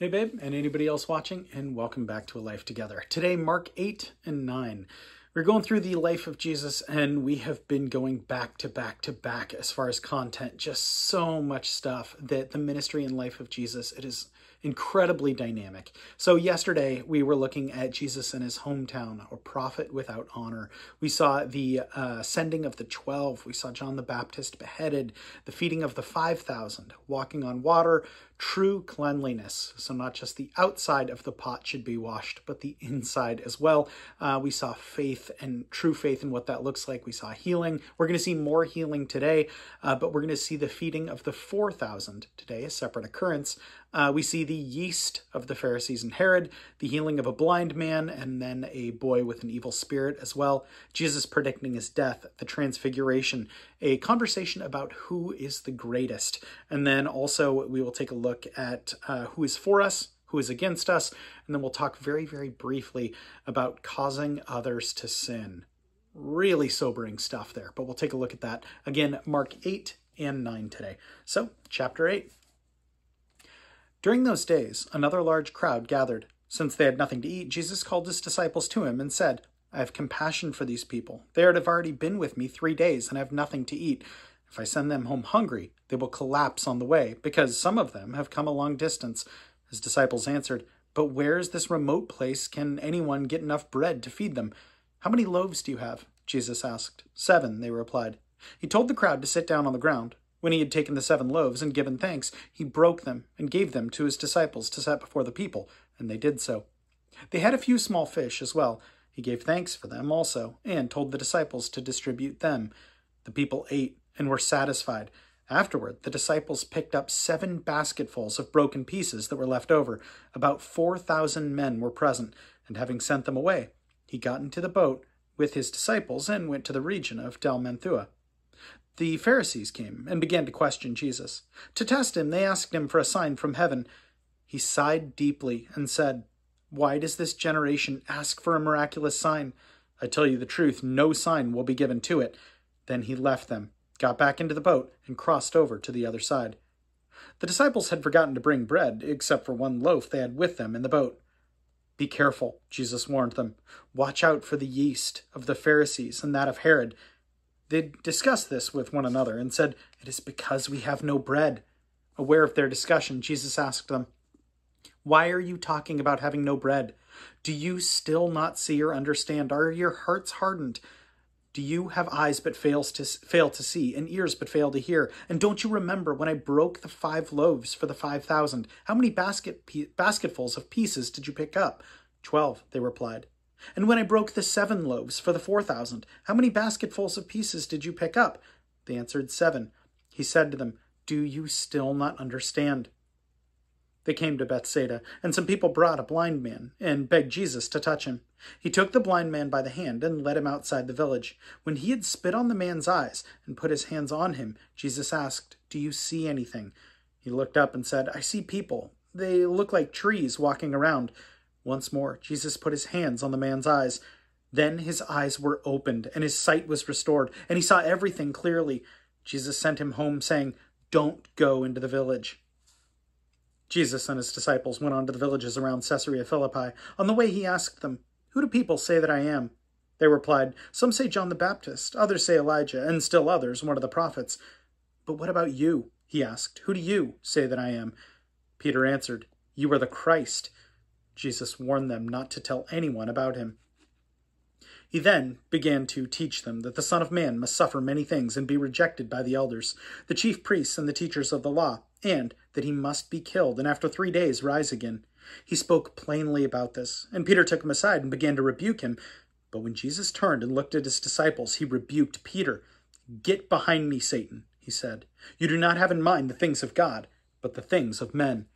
Hey, babe, and anybody else watching, and welcome back to A Life Together. Today, Mark 8 and 9. We're going through the life of Jesus, and we have been going back to back to back as far as content. Just so much stuff that the ministry and life of Jesus, it is incredibly dynamic. So, yesterday we were looking at Jesus in his hometown, a prophet without honor. We saw the uh, sending of the 12, we saw John the Baptist beheaded, the feeding of the 5,000, walking on water, true cleanliness. So, not just the outside of the pot should be washed, but the inside as well. Uh, we saw faith and true faith and what that looks like. We saw healing. We're going to see more healing today, uh, but we're going to see the feeding of the 4,000 today, a separate occurrence. Uh, we see the yeast of the Pharisees and Herod, the healing of a blind man, and then a boy with an evil spirit as well. Jesus predicting his death, the transfiguration, a conversation about who is the greatest. And then also we will take a look at uh, who is for us, who is against us, and then we'll talk very, very briefly about causing others to sin. Really sobering stuff there, but we'll take a look at that. Again, Mark 8 and 9 today. So, chapter 8. During those days, another large crowd gathered. Since they had nothing to eat, Jesus called his disciples to him and said, I have compassion for these people. They have already been with me three days and have nothing to eat. If I send them home hungry, they will collapse on the way, because some of them have come a long distance. His disciples answered, But where is this remote place can anyone get enough bread to feed them? How many loaves do you have? Jesus asked. Seven, they replied. He told the crowd to sit down on the ground. When he had taken the seven loaves and given thanks, he broke them and gave them to his disciples to set before the people, and they did so. They had a few small fish as well. He gave thanks for them also, and told the disciples to distribute them. The people ate and were satisfied. Afterward, the disciples picked up seven basketfuls of broken pieces that were left over. About four thousand men were present, and having sent them away, he got into the boat with his disciples and went to the region of Dalmanutha the Pharisees came and began to question Jesus. To test him, they asked him for a sign from heaven. He sighed deeply and said, Why does this generation ask for a miraculous sign? I tell you the truth, no sign will be given to it. Then he left them, got back into the boat, and crossed over to the other side. The disciples had forgotten to bring bread, except for one loaf they had with them in the boat. Be careful, Jesus warned them. Watch out for the yeast of the Pharisees and that of Herod they discussed this with one another and said, It is because we have no bread. Aware of their discussion, Jesus asked them, Why are you talking about having no bread? Do you still not see or understand? Are your hearts hardened? Do you have eyes but fails to fail to see, and ears but fail to hear? And don't you remember when I broke the five loaves for the five thousand? How many basket basketfuls of pieces did you pick up? Twelve, they replied. And when I broke the seven loaves for the four thousand, how many basketfuls of pieces did you pick up? They answered, Seven. He said to them, Do you still not understand? They came to Bethsaida, and some people brought a blind man and begged Jesus to touch him. He took the blind man by the hand and led him outside the village. When he had spit on the man's eyes and put his hands on him, Jesus asked, Do you see anything? He looked up and said, I see people. They look like trees walking around. Once more, Jesus put his hands on the man's eyes. Then his eyes were opened, and his sight was restored, and he saw everything clearly. Jesus sent him home, saying, Don't go into the village. Jesus and his disciples went on to the villages around Caesarea Philippi. On the way, he asked them, Who do people say that I am? They replied, Some say John the Baptist, others say Elijah, and still others, one of the prophets. But what about you? He asked, Who do you say that I am? Peter answered, You are the Christ. Jesus warned them not to tell anyone about him. He then began to teach them that the Son of Man must suffer many things and be rejected by the elders, the chief priests, and the teachers of the law, and that he must be killed and after three days rise again. He spoke plainly about this, and Peter took him aside and began to rebuke him. But when Jesus turned and looked at his disciples, he rebuked Peter. Get behind me, Satan, he said. You do not have in mind the things of God, but the things of men.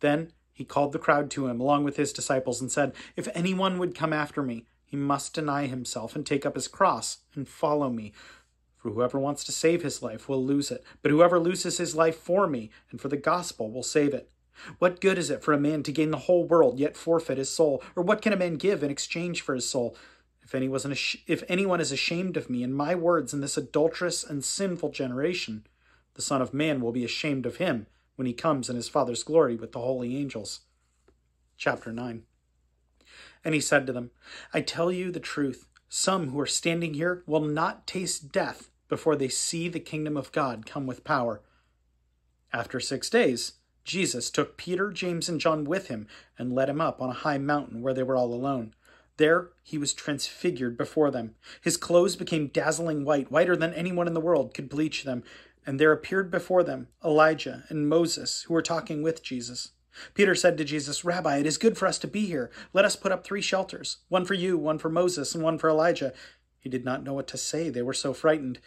Then he called the crowd to him along with his disciples and said, If anyone would come after me, he must deny himself and take up his cross and follow me. For whoever wants to save his life will lose it, but whoever loses his life for me and for the gospel will save it. What good is it for a man to gain the whole world yet forfeit his soul? Or what can a man give in exchange for his soul? If, any was if anyone is ashamed of me and my words in this adulterous and sinful generation, the Son of Man will be ashamed of him when he comes in his Father's glory with the holy angels. Chapter 9 And he said to them, I tell you the truth, some who are standing here will not taste death before they see the kingdom of God come with power. After six days, Jesus took Peter, James, and John with him and led him up on a high mountain where they were all alone. There he was transfigured before them. His clothes became dazzling white, whiter than anyone in the world could bleach them. And there appeared before them Elijah and Moses, who were talking with Jesus. Peter said to Jesus, Rabbi, it is good for us to be here. Let us put up three shelters one for you, one for Moses, and one for Elijah. He did not know what to say. They were so frightened.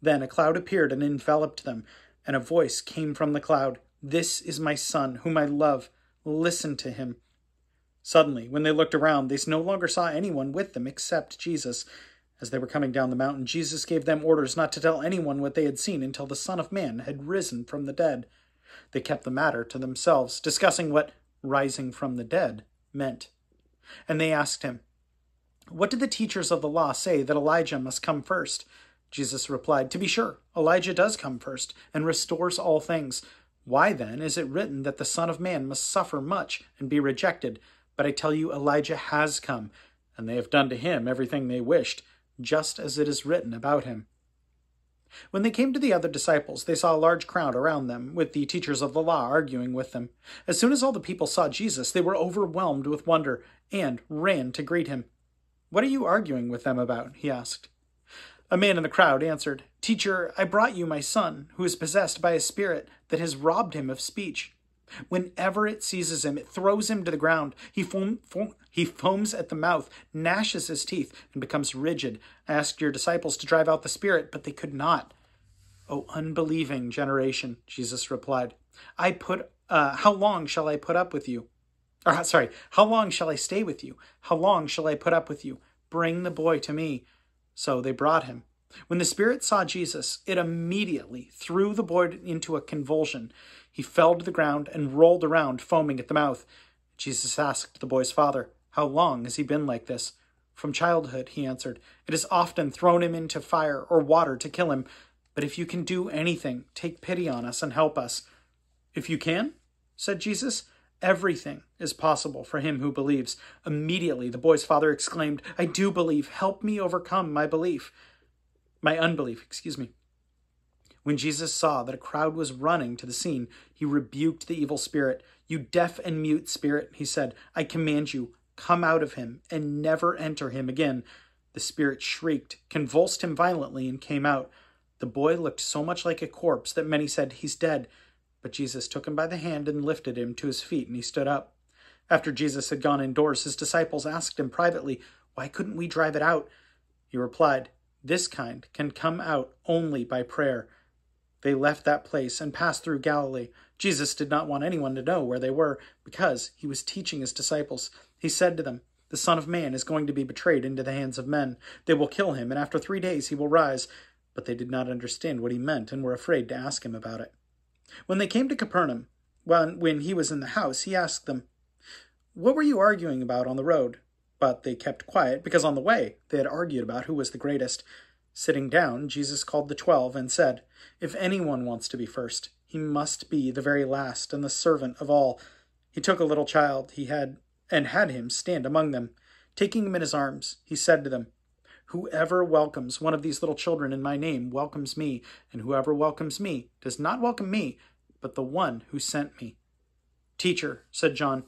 Then a cloud appeared and enveloped them, and a voice came from the cloud This is my Son, whom I love. Listen to him. Suddenly, when they looked around, they no longer saw anyone with them except Jesus. As they were coming down the mountain, Jesus gave them orders not to tell anyone what they had seen until the Son of Man had risen from the dead. They kept the matter to themselves, discussing what rising from the dead meant. And they asked him, What did the teachers of the law say that Elijah must come first? Jesus replied, To be sure, Elijah does come first and restores all things. Why then is it written that the Son of Man must suffer much and be rejected? But I tell you, Elijah has come, and they have done to him everything they wished, just as it is written about him. When they came to the other disciples, they saw a large crowd around them, with the teachers of the law arguing with them. As soon as all the people saw Jesus, they were overwhelmed with wonder and ran to greet him. What are you arguing with them about? he asked. A man in the crowd answered, Teacher, I brought you my son, who is possessed by a spirit that has robbed him of speech. Whenever it seizes him, it throws him to the ground. He, foam, foam, he foams at the mouth, gnashes his teeth, and becomes rigid. I asked your disciples to drive out the spirit, but they could not. O unbelieving generation, Jesus replied, I put, uh, how long shall I put up with you? Or, sorry, how long shall I stay with you? How long shall I put up with you? Bring the boy to me. So they brought him. When the spirit saw Jesus, it immediately threw the boy into a convulsion. He fell to the ground and rolled around, foaming at the mouth. Jesus asked the boy's father, How long has he been like this? From childhood, he answered. It has often thrown him into fire or water to kill him. But if you can do anything, take pity on us and help us. If you can, said Jesus, everything is possible for him who believes. Immediately the boy's father exclaimed, I do believe. Help me overcome my belief. My unbelief, excuse me. When Jesus saw that a crowd was running to the scene, he rebuked the evil spirit. You deaf and mute spirit, he said, I command you, come out of him and never enter him again. The spirit shrieked, convulsed him violently, and came out. The boy looked so much like a corpse that many said, He's dead. But Jesus took him by the hand and lifted him to his feet, and he stood up. After Jesus had gone indoors, his disciples asked him privately, Why couldn't we drive it out? He replied, This kind can come out only by prayer. They left that place and passed through Galilee. Jesus did not want anyone to know where they were because he was teaching his disciples. He said to them, The Son of Man is going to be betrayed into the hands of men. They will kill him, and after three days he will rise. But they did not understand what he meant and were afraid to ask him about it. When they came to Capernaum, when he was in the house, he asked them, What were you arguing about on the road? But they kept quiet because on the way they had argued about who was the greatest. Sitting down, Jesus called the twelve and said, If anyone wants to be first, he must be the very last and the servant of all. He took a little child he had and had him stand among them. Taking him in his arms, he said to them, Whoever welcomes one of these little children in my name welcomes me, and whoever welcomes me does not welcome me, but the one who sent me. Teacher, said John,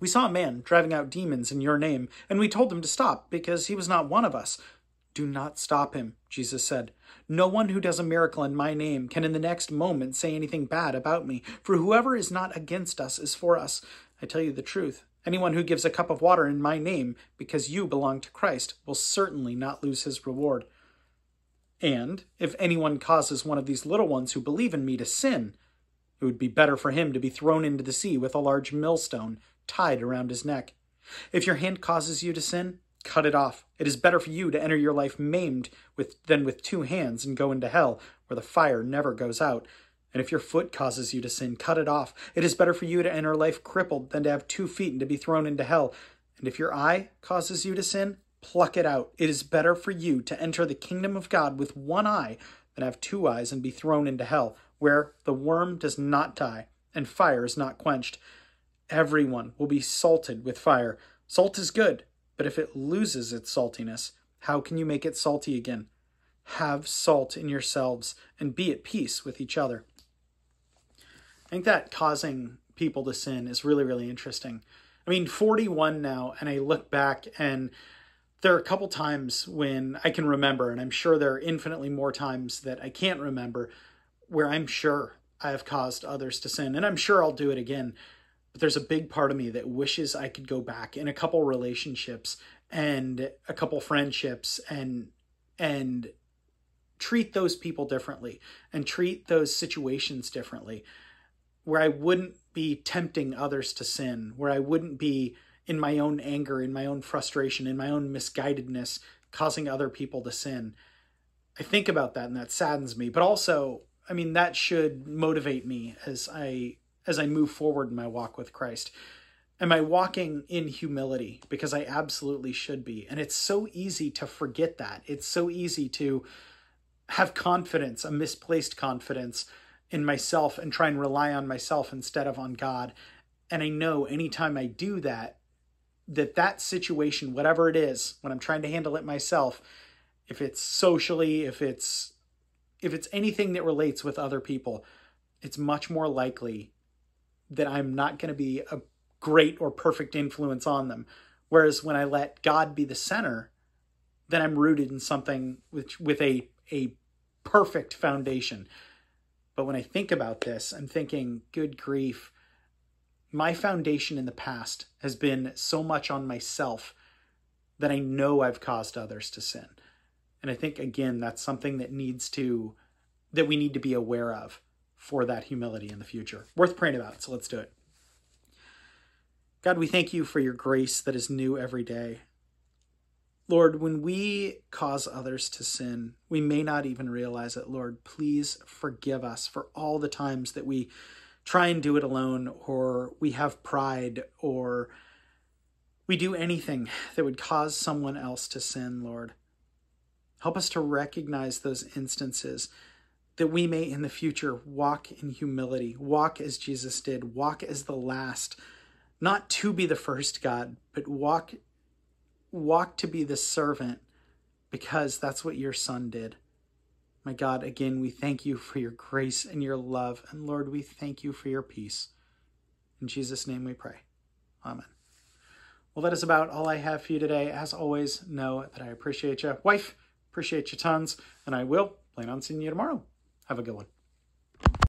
we saw a man driving out demons in your name, and we told him to stop because he was not one of us. Do not stop him, Jesus said. No one who does a miracle in my name can in the next moment say anything bad about me, for whoever is not against us is for us. I tell you the truth. Anyone who gives a cup of water in my name, because you belong to Christ, will certainly not lose his reward. And if anyone causes one of these little ones who believe in me to sin, it would be better for him to be thrown into the sea with a large millstone tied around his neck. If your hand causes you to sin, Cut it off. It is better for you to enter your life maimed with, than with two hands and go into hell, where the fire never goes out. And if your foot causes you to sin, cut it off. It is better for you to enter life crippled than to have two feet and to be thrown into hell. And if your eye causes you to sin, pluck it out. It is better for you to enter the kingdom of God with one eye than have two eyes and be thrown into hell, where the worm does not die and fire is not quenched. Everyone will be salted with fire. Salt is good, but if it loses its saltiness, how can you make it salty again? Have salt in yourselves and be at peace with each other. I think that causing people to sin is really, really interesting. I mean, 41 now, and I look back and there are a couple times when I can remember, and I'm sure there are infinitely more times that I can't remember, where I'm sure I have caused others to sin, and I'm sure I'll do it again. But there's a big part of me that wishes I could go back in a couple relationships and a couple friendships and and treat those people differently and treat those situations differently where I wouldn't be tempting others to sin, where I wouldn't be in my own anger, in my own frustration, in my own misguidedness, causing other people to sin. I think about that and that saddens me, but also, I mean, that should motivate me as I as I move forward in my walk with Christ. Am I walking in humility? Because I absolutely should be. And it's so easy to forget that. It's so easy to have confidence, a misplaced confidence in myself and try and rely on myself instead of on God. And I know anytime I do that, that that situation, whatever it is, when I'm trying to handle it myself, if it's socially, if it's if it's anything that relates with other people, it's much more likely that I'm not going to be a great or perfect influence on them. Whereas when I let God be the center, then I'm rooted in something with with a a perfect foundation. But when I think about this, I'm thinking, good grief, my foundation in the past has been so much on myself that I know I've caused others to sin. And I think again that's something that needs to that we need to be aware of for that humility in the future. Worth praying about. So let's do it. God, we thank you for your grace that is new every day. Lord, when we cause others to sin, we may not even realize it. Lord, please forgive us for all the times that we try and do it alone, or we have pride, or we do anything that would cause someone else to sin, Lord. Help us to recognize those instances that we may in the future walk in humility, walk as Jesus did, walk as the last not to be the first God, but walk walk to be the servant because that's what your son did. My God, again, we thank you for your grace and your love. And Lord, we thank you for your peace. In Jesus' name we pray. Amen. Well, that is about all I have for you today. As always, know that I appreciate you. Wife, appreciate you tons. And I will plan on seeing you tomorrow. Have a good one.